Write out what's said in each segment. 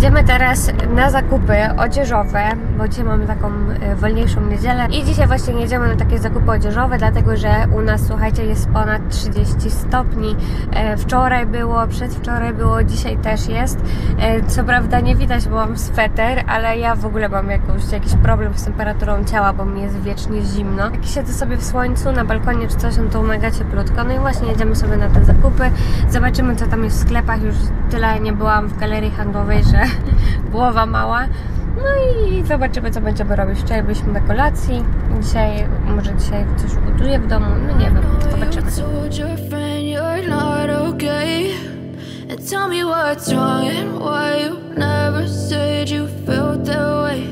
Jedziemy teraz na zakupy odzieżowe, bo dzisiaj mamy taką e, wolniejszą niedzielę i dzisiaj właśnie jedziemy na takie zakupy odzieżowe, dlatego że u nas, słuchajcie, jest ponad 30 stopni. E, Wczoraj było, przedwczoraj było, dzisiaj też jest. E, Co prawda nie widać, bo mam sweter, ale ja w ogóle mam jakąś, jakiś problem z temperaturą ciała, bo mi jest wiecznie zimno. Jak siedzę sobie w słońcu na balkonie czy coś, no to mega cieplutko. No i właśnie jedziemy sobie na te zakupy. Zobaczymy, co tam jest w sklepach. Już tyle nie byłam w galerii handlowej, że głowa mała. No i zobaczymy, co będziemy robić. Wczoraj byliśmy na kolacji. Dzisiaj, może dzisiaj coś ugotuję w domu. No nie wiem, zobaczymy. tell me what's wrong and why you never said you felt that way.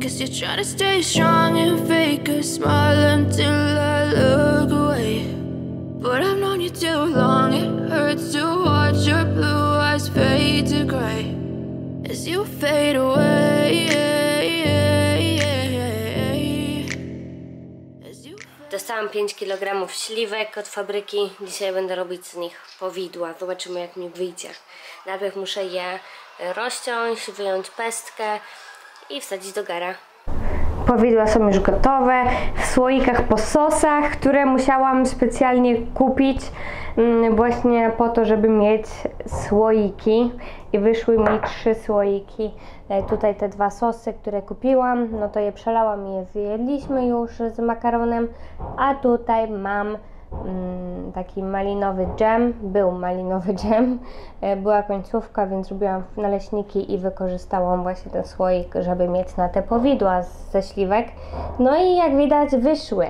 Guess you're trying to stay strong and fake a smile until I look away. But I've known you too long, it hurts to watch your blue eyes fade to gray you fade away. Dostałam 5 kg śliwek od fabryki. Dzisiaj będę robić z nich powidła. Zobaczymy, jak mi wyjdzie. Najpierw muszę je rozciąć, wyjąć pestkę i wsadzić do gara. Powidła są już gotowe w słoikach po sosach, które musiałam specjalnie kupić właśnie po to, żeby mieć słoiki i wyszły mi trzy słoiki. E, Tutaj te dwa sosy, które kupiłam, no to je przelałam i je zjedliśmy już z makaronem, a tutaj mam mm, taki malinowy dżem, był malinowy dżem, e, była końcówka, więc robiłam naleśniki i wykorzystałam właśnie ten słoik, żeby mieć na te powidła ze śliwek. No i jak widać wyszły.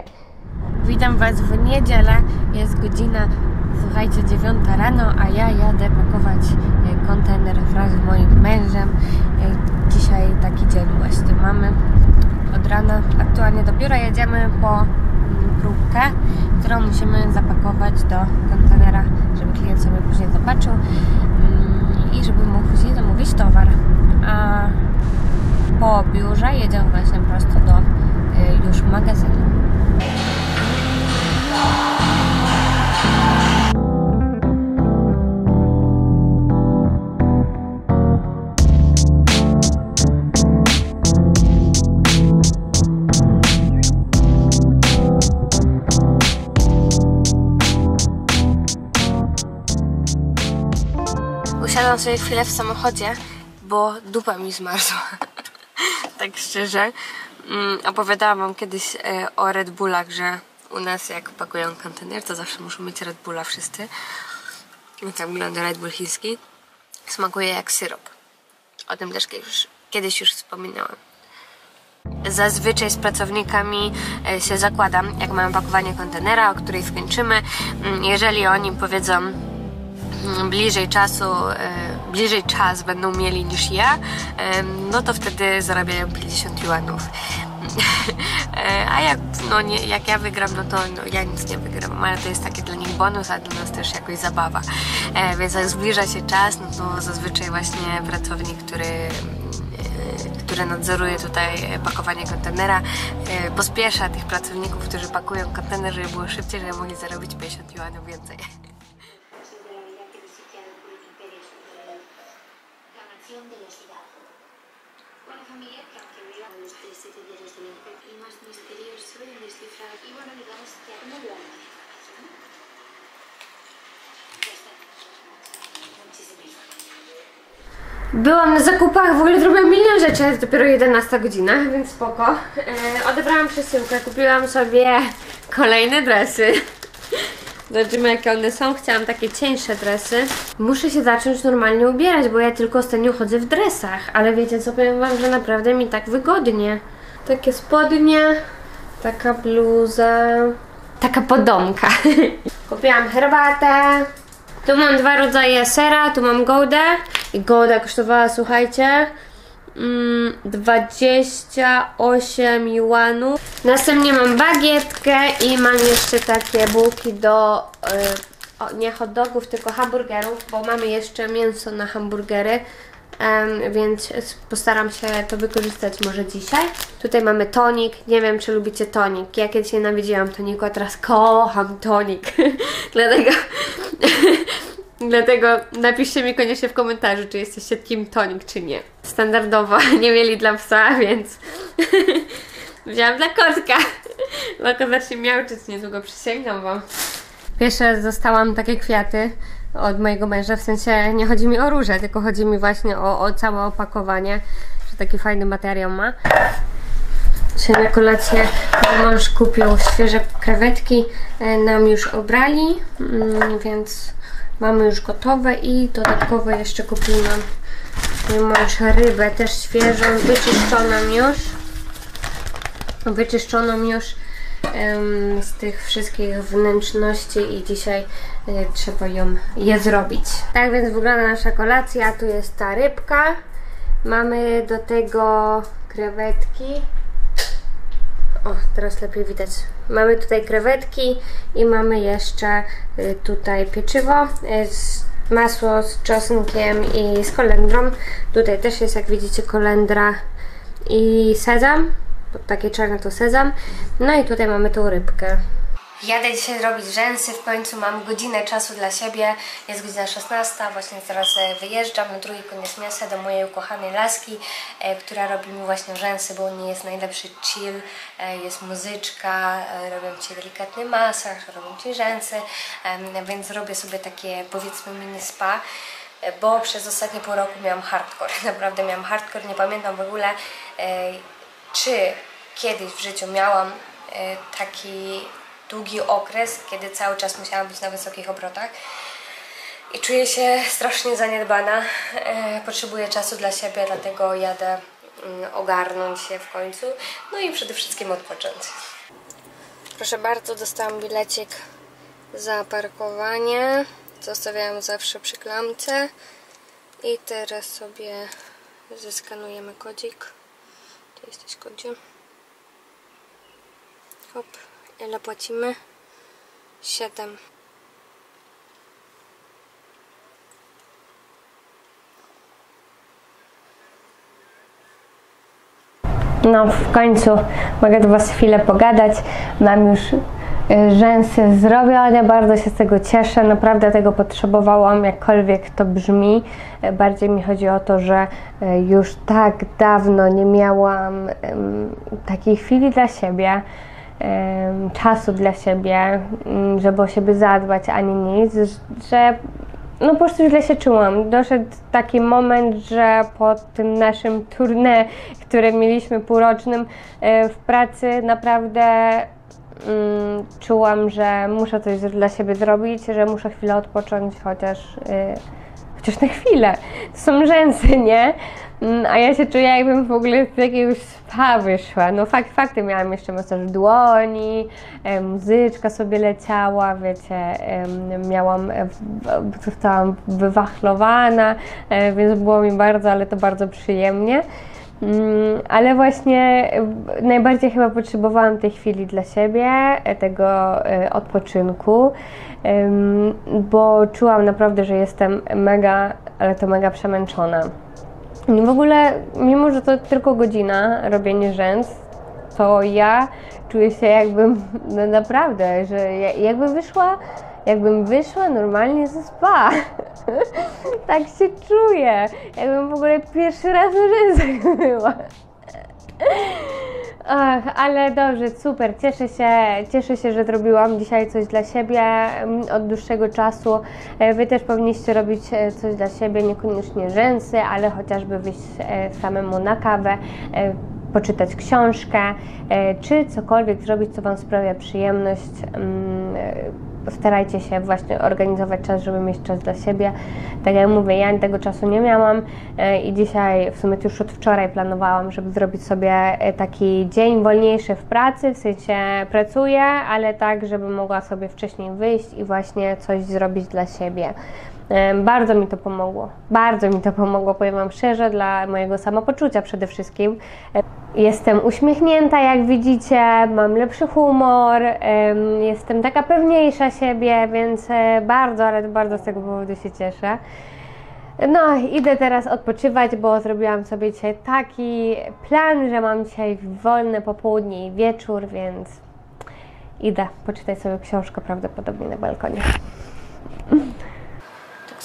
Witam Was w niedzielę, jest godzina, słuchajcie, 9 rano, a ja jadę pakować e, kontener wraz z moim mężem. E, Dzisiaj taki dzień właśnie mamy od rana. Aktualnie do biura jedziemy po mm, próbkę, którą musimy zapakować do kontenera, żeby klient sobie później zobaczył mm, i żeby mógł później zamówić towar. A po biurze jedziemy właśnie prosto do y, już Usiadłam sobie chwilę w samochodzie, bo dupa mi zmarzła. tak szczerze. Mm, opowiadałam wam kiedyś e, o Red Bullach, że u nas jak pakują kontener, to zawsze muszą mieć Red Bulla wszyscy. I tak wygląda Red Bull chiński. Smakuje jak syrop. O tym też kiedyś, kiedyś już wspominałam. Zazwyczaj z pracownikami e, się zakładam, jak mamy pakowanie kontenera, o której skończymy. Mm, Jeżeli oni powiedzą, bliżej czasu, e, bliżej czas będą mieli niż ja, no to wtedy zarabiają 50 juanów. E, A jak, no nie, jak ja wygram, no to no, ja nic nie wygram, ale to jest taki dla nich bonus, a dla nas też jakoś zabawa. E, Więc jak zbliża się czas, no to zazwyczaj właśnie pracownik, który który nadzoruje tutaj pakowanie kontenera, pospiesza tych pracowników, którzy pakują kontener, żeby było szybciej, żeby mogli zarobić 50 juanów więcej. y bueno, digamos que no. Byłam na zakupach, w ogóle zrobiłam milion rzeczy, jest dopiero 11 godzina, więc spoko. E, odebrałam przesyłkę, kupiłam sobie kolejne dresy. Zobaczymy jakie one są. Chciałam takie cieńsze dresy. Muszę się zacząć normalnie ubierać, bo ja tylko ostatnio chodzę w dresach. Ale wiecie co, powiem wam, że naprawdę mi tak wygodnie. Takie spodnie, taka bluza, taka podomka. Kupiłam herbatę. Tu mam dwa rodzaje sera, tu mam Goudę. I Gouda kosztowała, słuchajcie, mm, 28 juanów. Następnie mam bagietkę i mam jeszcze takie bułki do, y, nie hot dogów, tylko hamburgerów, bo mamy jeszcze mięso na hamburgery. Więc postaram się to wykorzystać może dzisiaj. Tutaj mamy tonik. Nie wiem, czy lubicie tonik. Ja kiedyś nienawidziłam toniku, a teraz kocham tonik. Dlatego Dlatego napiszcie mi koniecznie w komentarzu, czy jesteście Team Tonic, czy nie. Standardowo nie mieli dla psa, więc wziąłam dla kotka. Bo kot zacznie miauczyć niedługo, przysięgam wam. Pierwszy raz dostałam takie kwiaty od mojego męża, w sensie nie chodzi mi o róże, tylko chodzi mi właśnie o, o całe opakowanie, że taki fajny materiał ma. Dzisiaj na kolację mąż kupił świeże krewetki, e, nam już obrali, mm, więc mamy już gotowe i dodatkowo jeszcze kupił nam mąż rybę, też świeżą, wyczyszczoną już. Wyczyszczoną już z tych wszystkich wnętrzności i dzisiaj trzeba ją je zrobić. Tak więc wygląda nasza kolacja. Tu jest ta rybka. Mamy do tego krewetki. O, teraz lepiej widać. Mamy tutaj krewetki i mamy jeszcze y, tutaj pieczywo, y, masło z czosnkiem i z kolendrą. Tutaj też jest, jak widzicie, kolendra i sezam. Takie czarne to sezam. No i tutaj mamy tą rybkę. Jadę dzisiaj robić rzęsy, w końcu mam godzinę czasu dla siebie. Jest godzina 16, właśnie teraz e, wyjeżdżam na drugi koniec miasta do mojej ukochanej laski, e, która robi mi właśnie rzęsy, bo u niej jest najlepszy chill, e, jest muzyczka, robią Ci delikatny masaż, robią Ci rzęsy, więc robię sobie takie powiedzmy mini spa bo przez ostatnie pół roku miałam hardcore. Naprawdę miałam hardcore, nie pamiętam w ogóle czy kiedyś w życiu miałam taki długi okres, kiedy cały czas musiałam być na wysokich obrotach i czuję się strasznie zaniedbana. E, potrzebuję czasu dla siebie, dlatego jadę mm, ogarnąć się w końcu, no i przede wszystkim odpocząć. Proszę bardzo, dostałam bilecik za parkowanie. Zostawiałam zawsze przy klamce. I teraz sobie zeskanujemy kodzik. Tu jesteś kodzie. Hop. Ile płacimy? 7. No, w końcu mogę do Was chwilę pogadać. Mam już y, rzęsy zrobione, bardzo się z tego cieszę. Naprawdę tego potrzebowałam, jakkolwiek to brzmi. Y, Bardziej mi chodzi o to, że y, już tak dawno nie miałam takiej chwili dla siebie, czasu dla siebie, mm, żeby o siebie zadbać ani nic, że no po prostu źle się czułam. Doszedł taki moment, że po tym naszym tournée, które mieliśmy półrocznym e, w pracy, naprawdę mm, czułam, że muszę coś dla siebie zrobić, że muszę chwilę odpocząć, chociaż, e, chociaż na chwilę. To są rzęsy, nie? Mm, A ja się czuję, jakbym w ogóle z jakiegoś spa wyszła. No fakt, fakty, miałam jeszcze masaż dłoni, e, muzyczka sobie leciała, wiecie, miałam, e, zostałam wywachlowana, e, więc było mi bardzo, ale to bardzo przyjemnie. Mm, Ale właśnie najbardziej chyba potrzebowałam tej chwili dla siebie, tego odpoczynku, bo czułam naprawdę, że jestem mega, ale to mega przemęczona. W ogóle, mimo że to tylko godzina robienie rzęs, to ja czuję się jakbym, no naprawdę, że ja- jakby wyszła, jakbym wyszła normalnie ze spa. tak się czuję, jakbym w ogóle pierwszy raz na rzęsach była. Ach, ale dobrze, super. Cieszę się, cieszę się, że zrobiłam dzisiaj coś dla siebie mm, od dłuższego czasu. E, Wy też powinniście robić e, coś dla siebie, niekoniecznie rzęsy, ale chociażby wyjść e, samemu na kawę, poczytać książkę, czy cokolwiek zrobić, co Wam sprawia przyjemność. Starajcie się właśnie organizować czas, żeby mieć czas dla siebie. Tak jak mówię, ja tego czasu nie miałam e, i dzisiaj, w sumie już od wczoraj planowałam, żeby zrobić sobie e, taki dzień wolniejszy w pracy, w sensie pracuję, ale tak, żeby mogła sobie wcześniej wyjść i właśnie coś zrobić dla siebie. Bardzo mi to pomogło. Bardzo mi to pomogło, powiem Wam szczerze, dla mojego samopoczucia przede wszystkim. Jestem uśmiechnięta, jak widzicie, mam lepszy humor, em, jestem taka pewniejsza siebie, więc e, bardzo, ale bardzo z tego powodu się cieszę. No, idę teraz odpoczywać, bo zrobiłam sobie dzisiaj taki plan, że mam dzisiaj wolne popołudnie i wieczór, więc idę poczytać sobie książkę prawdopodobnie na balkonie.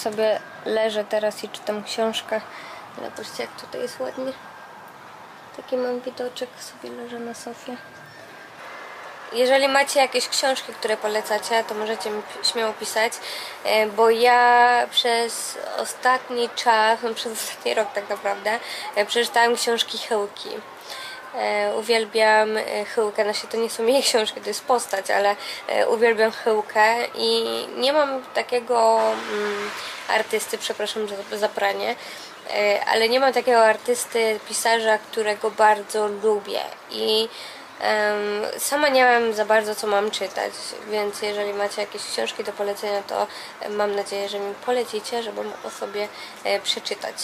Sobie leżę teraz i czytam książkę. Zobaczcie, jak tutaj jest ładnie. Taki mam widoczek, sobie leżę na sofie. Jeżeli macie jakieś książki, które polecacie, to możecie mi śmiało pisać, e, bo ja przez ostatni czas, no przez ostatni rok tak naprawdę, e, przeczytałam książki Chyłki. E, uwielbiam e, Chyłkę, znaczy to nie są jej książki, to jest postać, ale e, uwielbiam Chyłkę i nie mam takiego mm, artysty, przepraszam za, za pranie, e, ale nie mam takiego artysty, pisarza, którego bardzo lubię i sama nie wiem za bardzo co mam czytać, więc jeżeli macie jakieś książki do polecenia, to mam nadzieję, że mi polecicie, żeby mogła sobie przeczytać.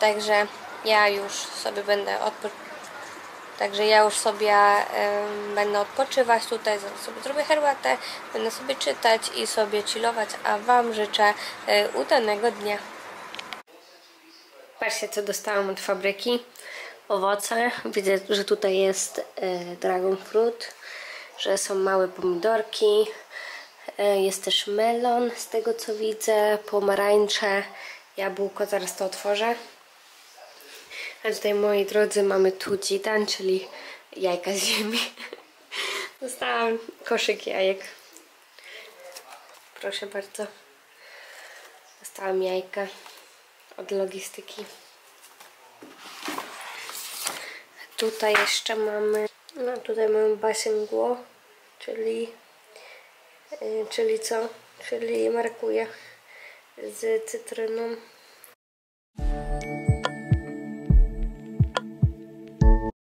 Także ja już sobie będę odpoczywać Także ja już sobie będę odpoczywać tutaj, zaraz sobie zrobię herbatę, będę sobie czytać i sobie chillować, a Wam życzę e, udanego dnia. Patrzcie, co dostałam od fabryki. Owoce. Widzę, że tutaj jest e, dragon fruit, że są małe pomidorki. E, jest też melon, z tego co widzę, pomarańcze, jabłko, zaraz to otworzę. A tutaj, moi drodzy, mamy tu dzidan, czyli jajka z ziemi. Dostałam koszyk jajek. Proszę bardzo. Dostałam jajka od logistyki. Tutaj jeszcze mamy, no tutaj mamy basengło, czyli, y, czyli co? Czyli markuję z cytryną.